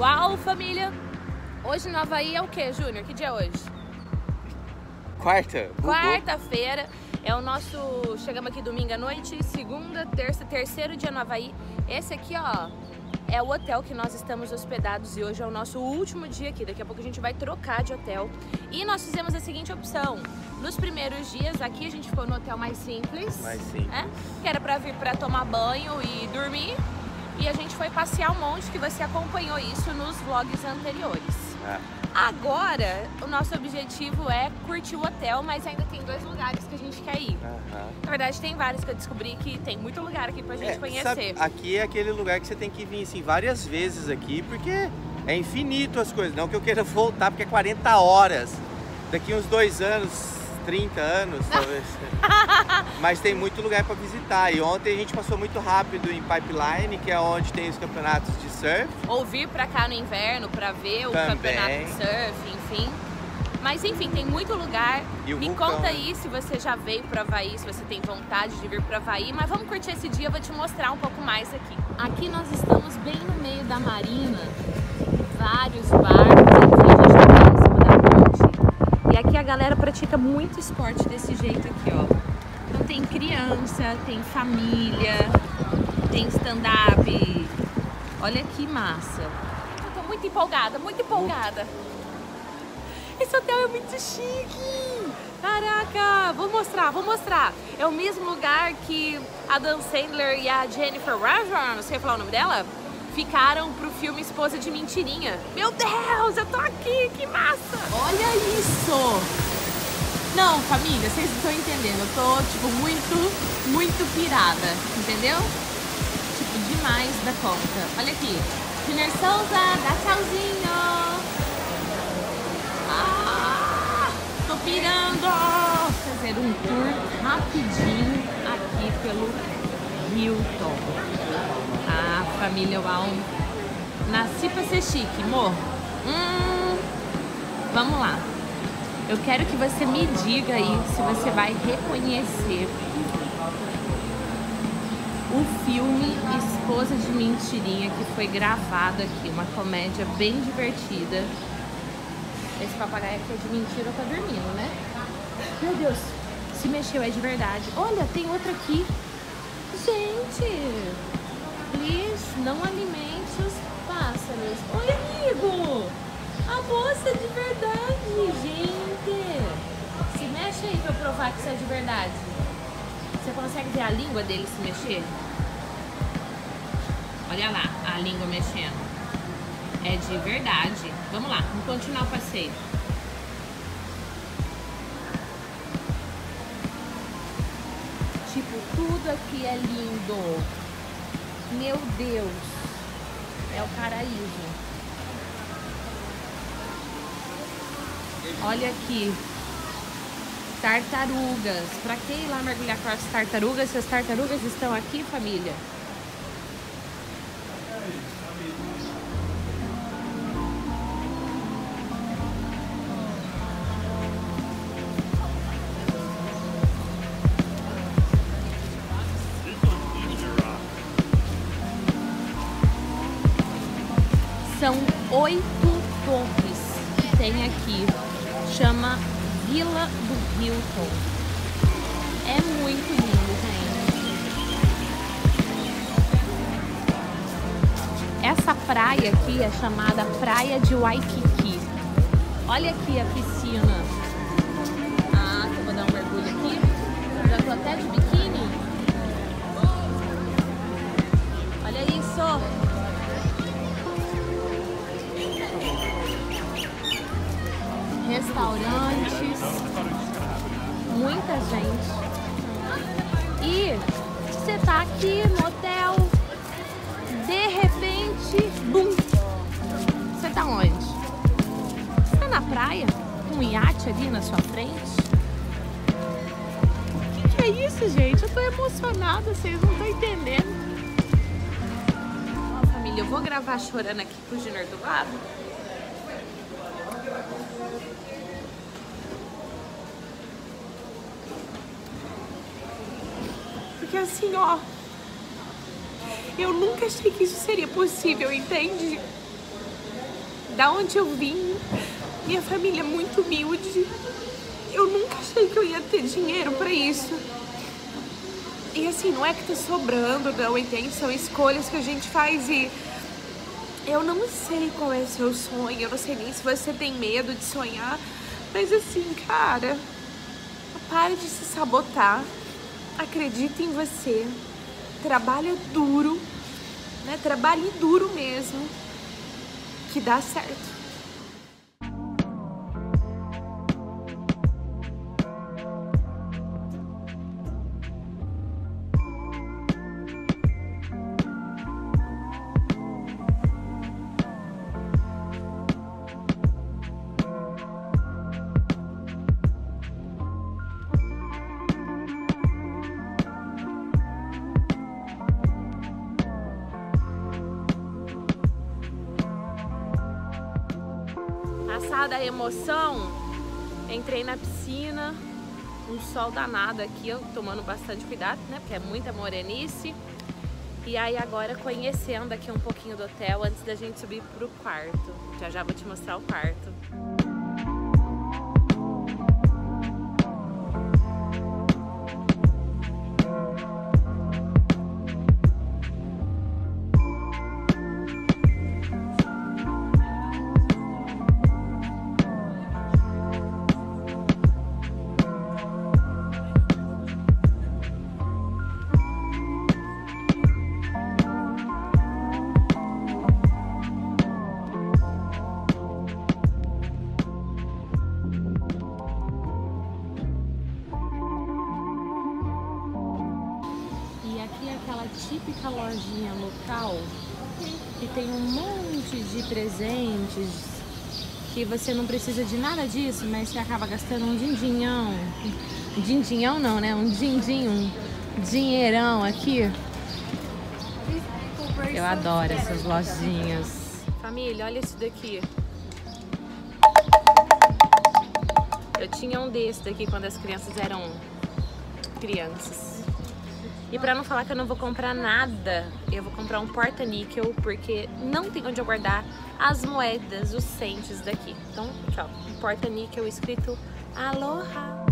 Uau, família! Hoje no Havaí é o que, Júnior? Que dia é hoje? Quarta. Quarta-feira. É o nosso. Chegamos aqui domingo à noite, segunda, terça, terceiro dia no Havaí. Esse aqui, ó, é o hotel que nós estamos hospedados e hoje é o nosso último dia aqui. Daqui a pouco a gente vai trocar de hotel. E nós fizemos a seguinte opção. Nos primeiros dias aqui a gente ficou no hotel mais simples. Mais simples. É, que era pra vir pra tomar banho e dormir. E a gente foi passear um monte, que você acompanhou isso nos vlogs anteriores. É. Agora, o nosso objetivo é curtir o hotel, mas ainda tem dois lugares que a gente quer ir. Aham. Na verdade, tem vários que eu descobri que tem muito lugar aqui pra gente É, conhecer. sabe, aqui é aquele lugar que você tem que vir assim, várias vezes aqui, porque é infinito as coisas. Não que eu queira voltar, porque é 40 horas. Daqui uns dois anos, 30 anos, talvez. Mas tem muito lugar para visitar. E ontem a gente passou muito rápido em Pipeline, que é onde tem os campeonatos de surf. Ou vir pra cá no inverno pra ver o Também. campeonato de surf, enfim. Mas enfim, tem muito lugar. E o Me vulcão, conta né? aí se você já veio pro Havaí, se você tem vontade de vir pro Havaí. Mas vamos curtir esse dia, eu vou te mostrar um pouco mais aqui. Aqui nós estamos bem no meio da marina. Vários barcos aqui, a gente tá aqui em cima da ponte. E aqui a galera pratica muito esporte desse jeito aqui, ó. Então tem criança, tem família, tem stand-up. Olha que massa. Eu tô muito empolgada, muito empolgada. Esse hotel é muito chique! Caraca! Vou mostrar, vou mostrar. É o mesmo lugar que a Dan Sandler e a Jennifer Rajon, não sei falar o nome dela, ficaram pro filme Esposa de Mentirinha. Meu Deus, eu tô aqui, que massa! Olha isso! Não, família, vocês estão entendendo. Eu tô, tipo, muito, muito pirada, entendeu? Tipo, demais da conta. Olha aqui. Junior Souza, dá tchauzinho! Ah, tô pirando! Fazer um tour rapidinho aqui pelo Hilton. Ah, família Uau. Nasci pra ser chique, amor. Hum, vamos lá. Eu quero que você me diga aí se você vai reconhecer o filme Esposa de Mentirinha que foi gravado aqui, uma comédia bem divertida. Esse papagaio aqui é de mentira, tá dormindo, né? Meu Deus, se mexeu, é de verdade. Olha, tem outro aqui. Gente, please, não alimente os pássaros. Oi, amigo! A moça de verdade, gente. Se mexe aí pra provar que isso é de verdade. Você consegue ver a língua dele se mexer? Olha lá, a língua mexendo. É de verdade. Vamos lá, vamos continuar o passeio. Tipo, tudo aqui é lindo. Meu Deus. É o paraíso. Olha aqui. Tartarugas. Pra que ir lá mergulhar com as tartarugas se as tartarugas estão aqui, família? São oito torres que tem aqui. Chama Vila do Hilton. É muito lindo, gente. Essa praia aqui é chamada Praia de Waikiki. Olha aqui a piscina. Aqui no hotel, de repente, bum! Você tá onde? Você tá na praia? Com um iate ali na sua frente? O que, que é isso, gente? Eu tô emocionada, vocês não estão entendendo. Ó, família, eu vou gravar chorando aqui pro Junior do lado. Porque assim, ó. Eu nunca achei que isso seria possível, entende? da onde eu vim, minha família é muito humilde. Eu nunca achei que eu ia ter dinheiro para isso. E assim, não é que tá sobrando, não, entende? São escolhas que a gente faz e eu não sei qual é seu sonho, eu não sei nem se você tem medo de sonhar, mas assim, cara, pare de se sabotar, acredita em você, trabalha duro, né? Trabalhe duro mesmo, que dá certo. Emoção, entrei na piscina, um sol danado aqui, eu tomando bastante cuidado, né? Porque é muita morenice. E aí agora conhecendo aqui um pouquinho do hotel antes da gente subir pro quarto. Já já vou te mostrar o quarto. Típica lojinha local que tem um monte de presentes que você não precisa de nada disso, mas você acaba gastando um dindinhão. Dindinhão não, né? Um dindim, um dinheirão aqui. Eu adoro essas lojinhas. Família, olha isso daqui. Eu tinha um desse daqui quando as crianças eram crianças. E para não falar que eu não vou comprar nada, eu vou comprar um porta-níquel, porque não tem onde eu guardar as moedas, os centes daqui. Então, tchau. Porta-níquel escrito Aloha.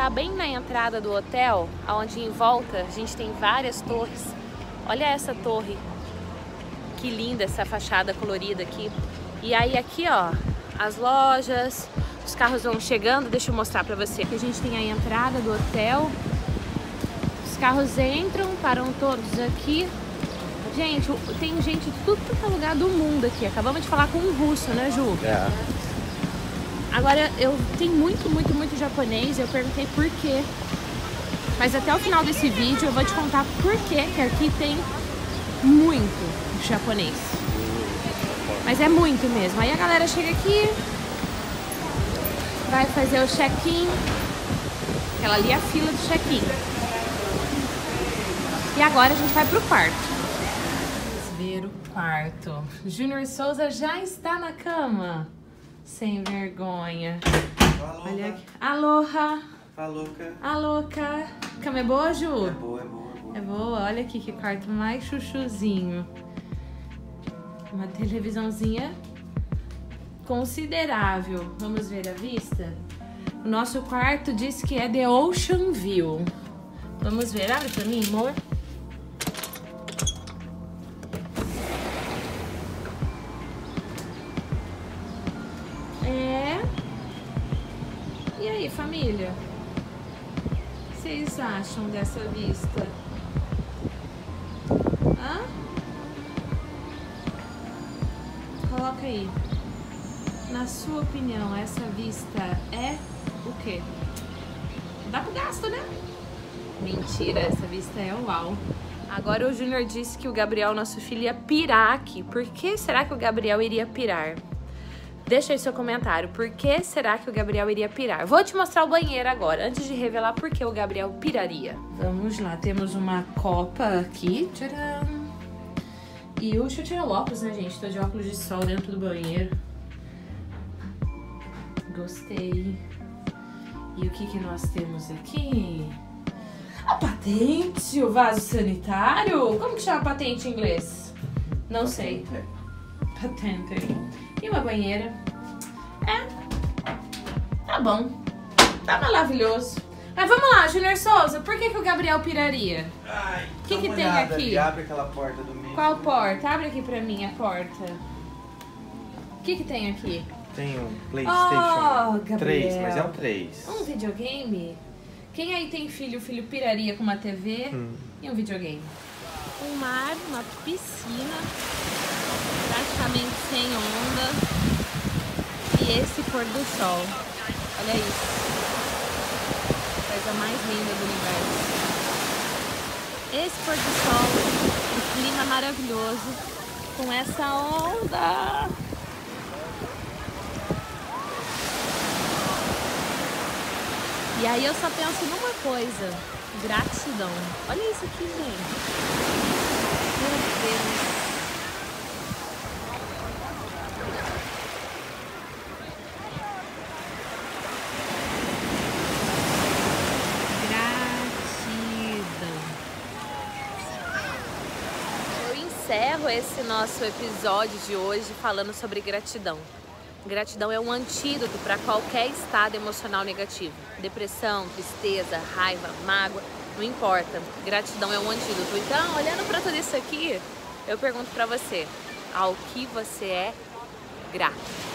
Está bem na entrada do hotel, onde em volta a gente tem várias torres. Olha essa torre, que linda essa fachada colorida aqui. E aí aqui, ó, as lojas, os carros vão chegando. Deixa eu mostrar para você. Aqui a gente tem a entrada do hotel. Os carros entram, param todos aqui. Gente, tem gente de tudo é lugar do mundo aqui. Acabamos de falar com um russo, né, Ju? É. Agora, eu tenho muito, muito, muito japonês eu perguntei por quê. Mas até o final desse vídeo eu vou te contar por que que aqui tem muito japonês. Mas é muito mesmo. Aí a galera chega aqui, vai fazer o check-in. Aquela ali é a fila do check-in. E agora a gente vai pro quarto. Ver o quarto. Júnior Souza já está na cama. Sem vergonha. Aloha. Olha aqui. Aloha. Aloca. Aloca. Cama é boa, Ju? É boa, é boa, é boa. É boa. Olha aqui que quarto mais chuchuzinho. Uma televisãozinha considerável. Vamos ver a vista? O nosso quarto diz que é The Ocean View. Vamos ver. Abre pra mim, amor. Aí, família? O que vocês acham dessa vista? Hã? Coloca aí. Na sua opinião, essa vista é o quê? Dá pro gasto, né? Mentira, essa vista é uau. Agora o Júnior disse que o Gabriel, nosso filho, ia pirar aqui. Por que será que o Gabriel iria pirar? Deixa aí seu comentário. Por que será que o Gabriel iria pirar? Vou te mostrar o banheiro agora, antes de revelar por que o Gabriel piraria. Vamos lá, temos uma copa aqui. Tcharam! E o deixa eu tirar o óculos, né, gente? Tô de óculos de sol dentro do banheiro. gostei. E o que, que nós temos aqui? A patente, o vaso sanitário? Como que chama patente em inglês? Não sei. Patente. E uma banheira. É. Tá bom. Tá maravilhoso. Mas vamos lá, Júnior Souza, por que, que o Gabriel piraria? O que, que tem aqui? Abre aquela porta do meio. Qual porta? Abre aqui pra mim a porta. O que, que tem aqui? Tem um PlayStation Oh, Gabriel. 3, mas é um 3. Um videogame? Quem aí tem filho, o filho piraria com uma TV Hum. e um videogame? Um mar, uma piscina, praticamente sem onda. E esse pôr do sol. Olha isso. Coisa mais linda do universo. Esse pôr do sol, o clima maravilhoso, com essa onda. E aí eu só penso numa coisa, gratidão. Olha isso aqui, gente. Meu Deus. Gratidão. Eu encerro esse nosso episódio de hoje falando sobre gratidão. Gratidão é um antídoto para qualquer estado emocional negativo. Depressão, tristeza, raiva, mágoa, não importa. Gratidão é um antídoto. Então, olhando para tudo isso aqui, eu pergunto para você: ao que você é grato?